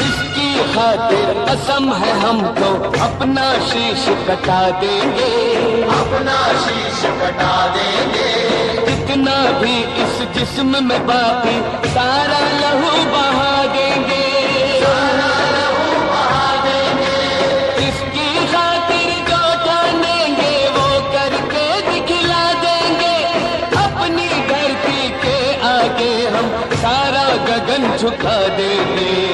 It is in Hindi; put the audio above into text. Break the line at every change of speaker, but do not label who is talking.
इसकी खातिर कसम है हमको अपना शीश कटा देंगे।
अपना शीश कटा देंगे।
जितना भी इस जिस्म में बाकी सारा लहू बहा देंगे। इसकी खातिर जो ठानेंगे वो करके दिखला देंगे। अपनी धरती के आगे हम सारा गगन झुका देंगे।